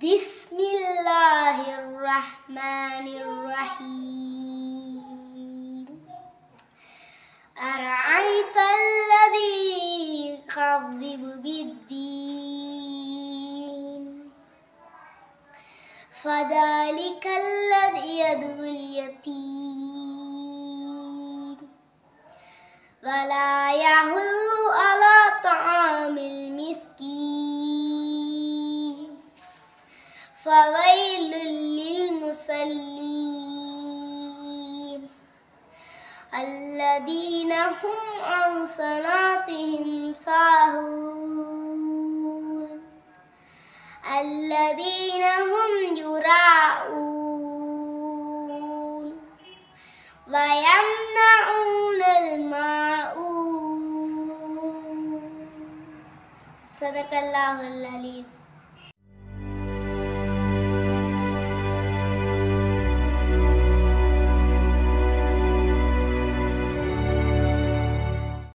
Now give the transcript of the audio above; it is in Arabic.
بسم الله الرحمن الرحيم. أرأيت الذي يكذب بالدين؟ فذلك الذي يدعو اليتيم. ولا يهل فويل للمصلين الذين هم عن صلاتهم ساهون الذين هم يراءون ويمنعون الماعون صدق الله العليم